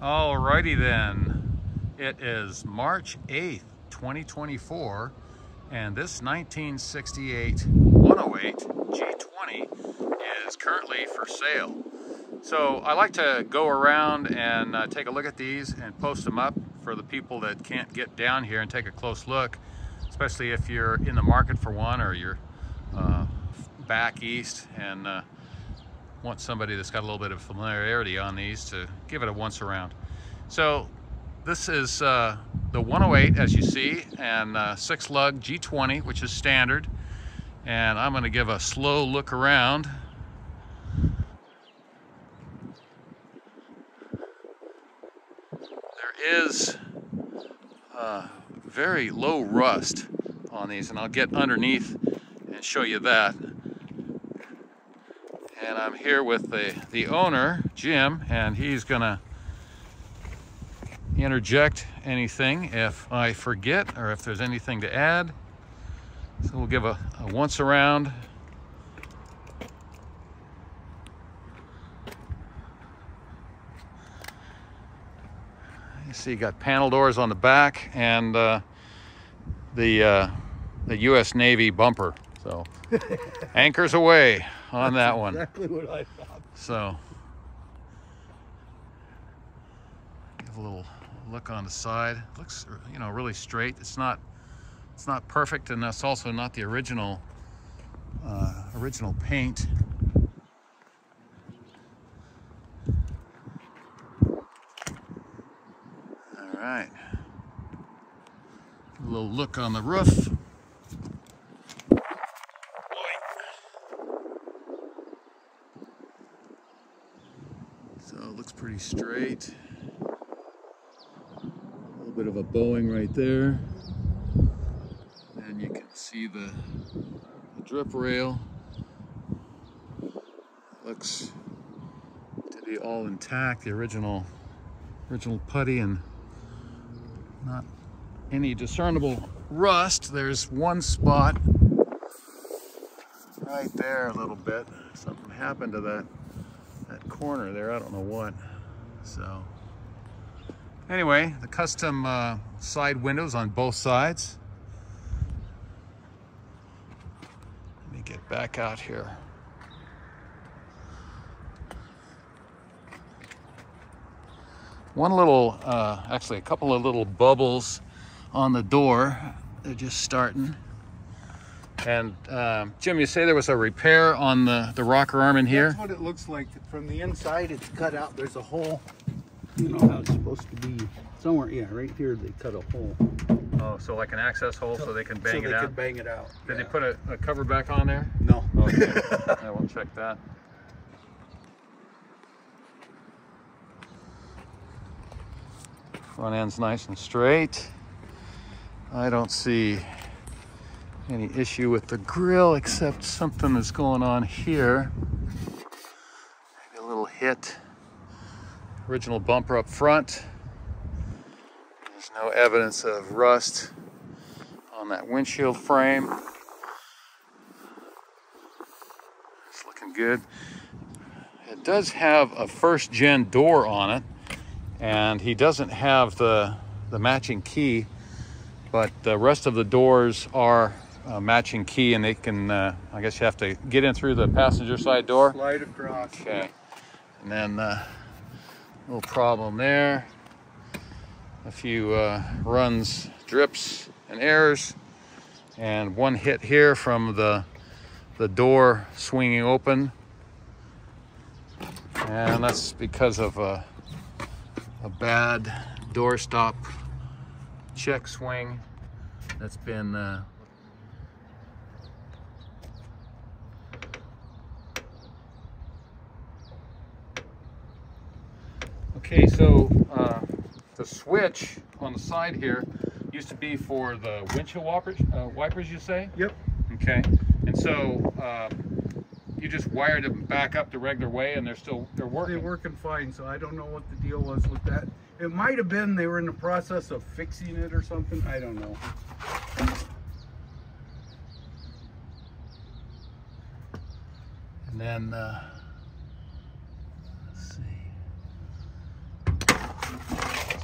Alrighty then. It is March 8th, 2024, and this 1968 108 G20 is currently for sale. So I like to go around and uh, take a look at these and post them up for the people that can't get down here and take a close look, especially if you're in the market for one or you're uh, back east and uh, want somebody that's got a little bit of familiarity on these to give it a once around. So this is uh, the 108 as you see and uh, six lug G20 which is standard. And I'm going to give a slow look around. There is uh, very low rust on these and I'll get underneath and show you that and I'm here with the, the owner, Jim, and he's gonna interject anything if I forget or if there's anything to add. So we'll give a, a once around. You see, you got panel doors on the back and uh, the uh, the U.S. Navy bumper. So anchors away on That's that one. Exactly what I thought. So give a little look on the side. Looks you know really straight. It's not it's not perfect, and that's also not the original uh, original paint. All right. A little look on the roof. So it looks pretty straight. A little bit of a bowing right there. And you can see the, the drip rail. Looks to be all intact, the original original putty and not any discernible rust. There's one spot right there a little bit. Something happened to that that corner there. I don't know what. So anyway, the custom uh, side windows on both sides. Let me get back out here. One little, uh, actually a couple of little bubbles on the door. They're just starting. And um, Jim, you say there was a repair on the, the rocker arm in here? That's what it looks like. From the inside, it's cut out. There's a hole. You know how it's supposed to be. Somewhere, yeah, right here, they cut a hole. Oh, so like an access hole so they can bang so it they out? can bang it out. Did yeah. they put a, a cover back on there? No. Okay, I will check that. Front end's nice and straight. I don't see any issue with the grill except something is going on here. Maybe a little hit. Original bumper up front. There's no evidence of rust on that windshield frame. It's looking good. It does have a first gen door on it, and he doesn't have the, the matching key, but the rest of the doors are uh, matching key, and they can, uh, I guess you have to get in through the passenger side door. Slide across. Okay. And then uh, little problem there. A few uh, runs, drips, and errors, and one hit here from the the door swinging open, and that's because of a, a bad doorstop check swing that's been uh, Okay, so uh, the switch on the side here used to be for the windshield wipers, uh, wipers you say? Yep. Okay, and so uh, you just wired them back up the regular way and they're still, they're working? They're working fine, so I don't know what the deal was with that. It might have been they were in the process of fixing it or something. I don't know. And then, uh, let's see.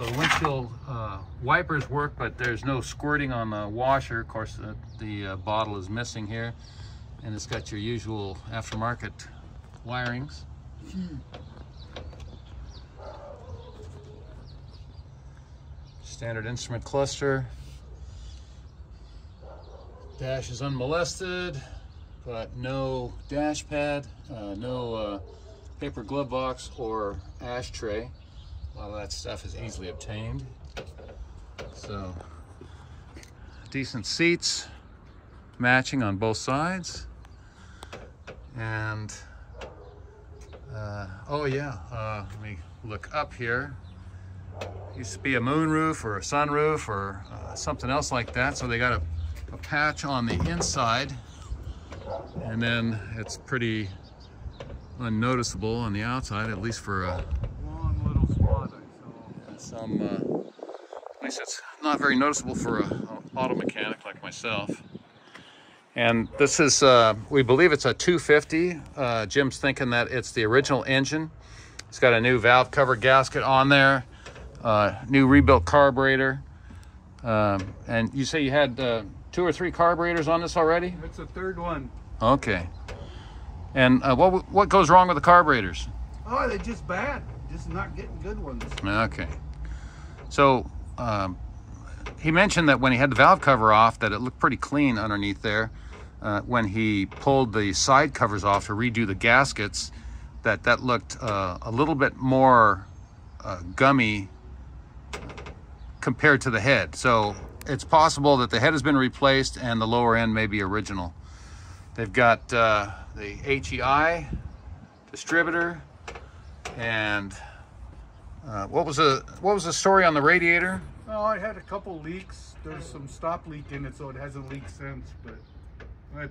So the windshield uh, wipers work, but there's no squirting on the washer. Of course, the, the uh, bottle is missing here. And it's got your usual aftermarket wirings. Standard instrument cluster. Dash is unmolested, but no dash pad, uh, no uh, paper glove box or ashtray. A lot of that stuff is easily obtained. So, decent seats, matching on both sides. And, uh, oh yeah, uh, let me look up here. Used to be a moonroof or a sunroof or uh, something else like that. So they got a, a patch on the inside and then it's pretty unnoticeable on the outside, at least for a One little spot I saw. Some, uh, at least it's not very noticeable for a, a auto mechanic like myself. And this is, uh, we believe it's a 250. Uh, Jim's thinking that it's the original engine. It's got a new valve cover gasket on there, uh, new rebuilt carburetor. Um, and you say you had uh, two or three carburetors on this already? That's the third one. Okay. And uh, what what goes wrong with the carburetors? Oh, they're just bad. Just not getting good ones. Okay. So um, he mentioned that when he had the valve cover off, that it looked pretty clean underneath there. Uh, when he pulled the side covers off to redo the gaskets, that that looked uh, a little bit more uh, gummy compared to the head. So it's possible that the head has been replaced and the lower end may be original. They've got uh, the HEI distributor and uh, what was the what was the story on the radiator? Oh, I had a couple leaks. There's some stop leak in it, so it hasn't leaked since. But my,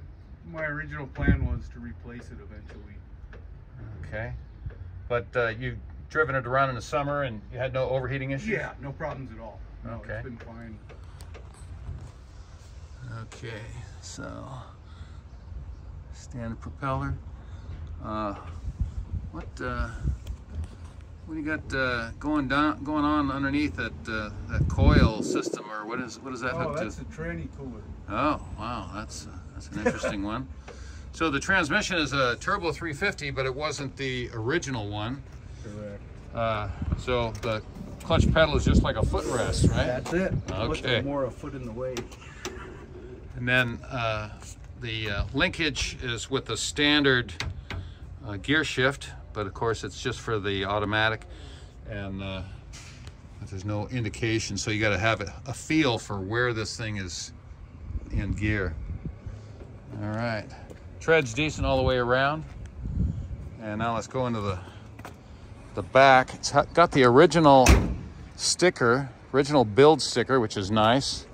my original plan was to replace it eventually. Okay, but uh, you driven it around in the summer and you had no overheating issues. Yeah, no problems at all. No, Okay. it's been fine. Okay, so standard propeller. Uh, what uh, what do you got uh, going down going on underneath that uh, that coil system or what is what is that Oh, hooked that's a tranny cooler. Oh, wow, that's uh, that's an interesting one. So the transmission is a turbo 350, but it wasn't the original one. Correct. Uh, so the clutch pedal is just like a footrest, right? That's it. Okay. more a foot in the way? And then uh, the uh, linkage is with the standard uh, gear shift, but of course it's just for the automatic, and uh, there's no indication. So you got to have a feel for where this thing is in gear. All right, tread's decent all the way around. And now let's go into the the back. it's got the original sticker, original build sticker, which is nice.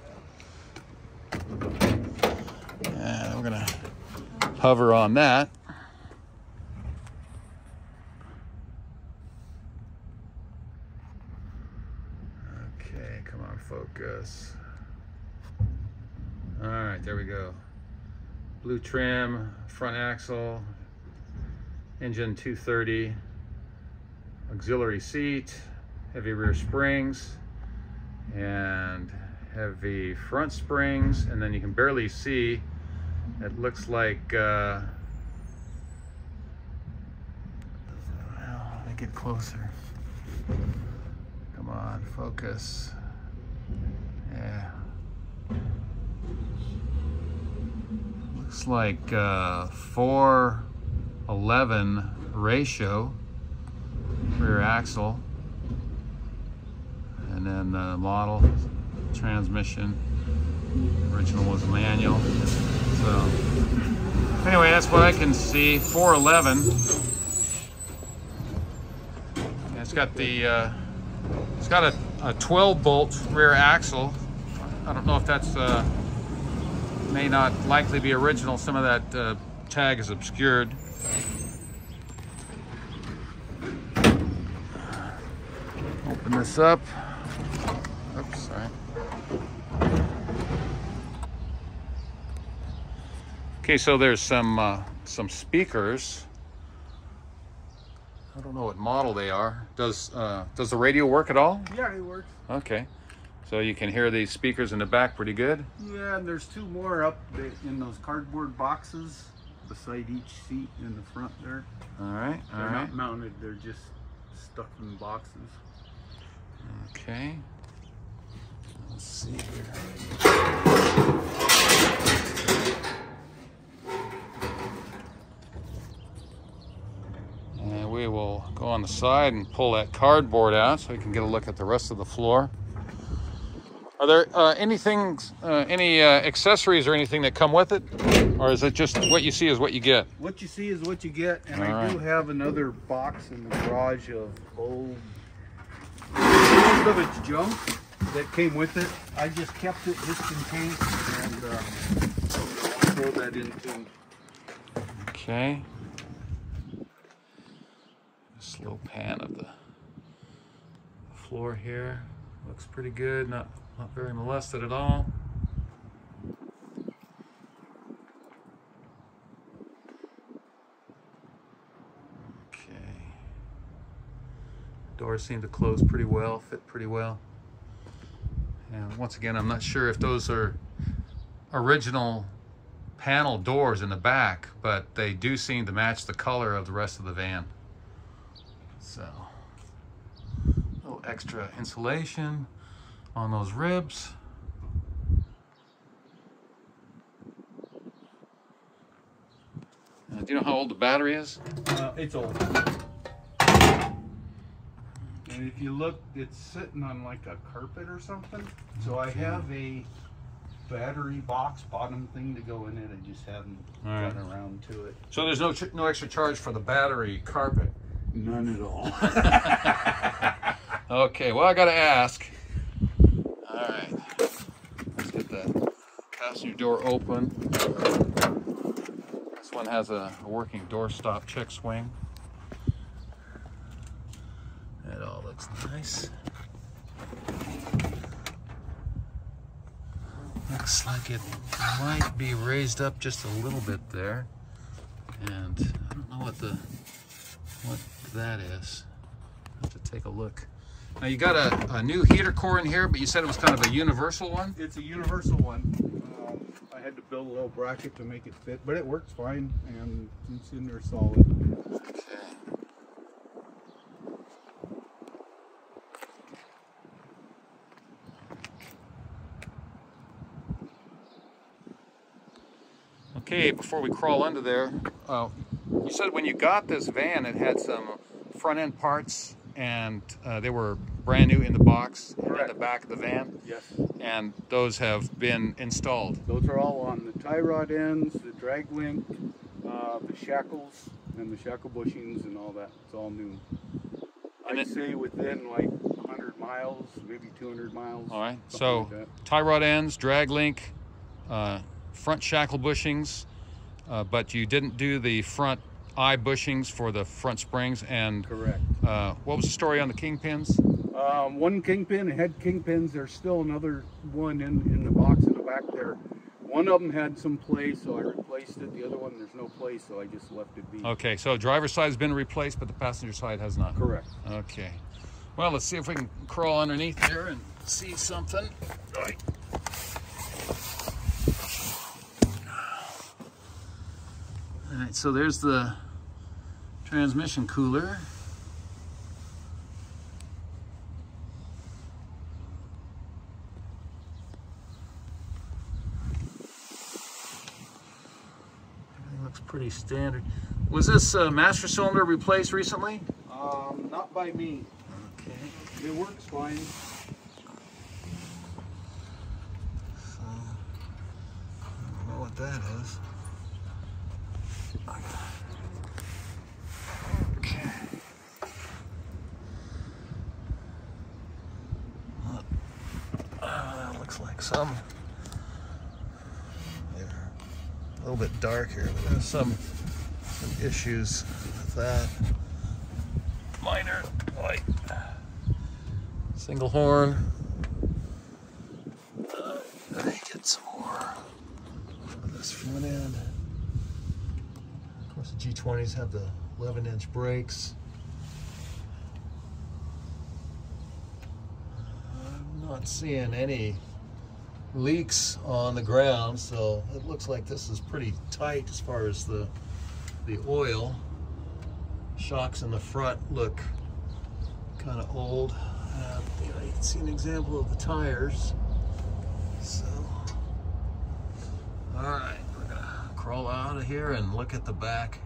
And we're gonna hover on that. Okay, come focus. All right, there we go. Blue trim, front axle, engine 230, auxiliary seat, heavy rear springs, and heavy front springs, and then you can barely see. It looks like, uh, well, let me get closer. Come on, focus. Yeah. Looks like uh, 411 ratio rear axle. And then the model, transmission. Original was manual. So, anyway, that's what I can see. 411. And It's got the, uh, it's got a, a 12 bolt rear axle. I don't know if that's, uh, may not likely be original. Some of that uh, tag is obscured. Open this up. Oops, sorry. Okay, so there's some uh, some speakers I don't know what model they are. Does uh, does the radio work at all? Yeah, it works. Okay. So you can hear these speakers in the back pretty good. Yeah, and there's two more up in those cardboard boxes beside each seat in the front there. All right. All They're right. not mounted, they're just stuck in boxes. Okay. Let's see here. And we will go on the side and pull that cardboard out so we can get a look at the rest of the floor. Are there uh, anything, uh, any uh, accessories or anything that come with it? Or is it just what you see is what you get? What you see is what you get, and All I do have another box in the garage of old. Most of it's junk that came with it. I just kept it just in case, and uh, throw that into. Okay. Little pan of the floor here. Looks pretty good. Not not very molested at all. Okay. Doors seem to close pretty well, fit pretty well. And once again, I'm not sure if those are original panel doors in the back, but they do seem to match the color of the rest of the van. So, a little extra insulation on those ribs. Uh, do you know how old the battery is? Uh, it's old. And if you look, it's sitting on like a carpet or something. So I have a battery box bottom thing to go in it. I just haven't All right. gotten around to it. So there's no no extra charge for the battery carpet. None at all. Okay, well I gotta ask. All right, let's get the passenger door open. This one has a, working door stop check swing. It all looks nice. Looks like it might be raised up just a little bit there. And I don't know what the what that is. Have to take a look. Now you got a, a new heater core in here, but you said it was kind of a universal one. It's a universal one. Um, I had to build a little bracket to make it fit, but it works fine and it's in there solid. Okay. Okay, before we crawl under there, uh, you said when you got this van, it had some front end parts and uh, they were brand new in the box and in the back of the van, Yes. and those have been installed. Those are all on the tie rod ends, the drag link, uh, the shackles, and the shackle bushings and all that. It's all new. And I'd it- say within like 100 miles, maybe 200 miles. All right. So like tie rod ends, drag link, uh, front shackle bushings, uh, but you didn't do the front eye bushings for the front springs. And correct. uh, what was the story on the kingpins? Um, one kingpin, had kingpins. There's still another one in, in the box in the back there. One of them had some play, so I replaced it. The other one, there's no play, so I just left it be. Okay, so driver's side has been replaced, but the passenger side has not. Correct. Okay. Well, let's see if we can crawl underneath here and see something. Right. All right, so there's the transmission cooler. Everything looks pretty standard. Was this uh, master cylinder replaced recently? Um, not by me. Okay. It works fine. So, I don't know what that is. some. yeah, a little bit dark here, but there's some, some issues with that. Minor, like single horn. Uh, get some more of this front end. Of course, the G20s have the 11 inch brakes. I'm not seeing any leaks on the ground, so it looks like this is pretty tight as far as the the oil. Shocks in the front look kind of old. Uh, you, you can see an example of the tires. So, all right, we're gonna crawl out of here and look at the back.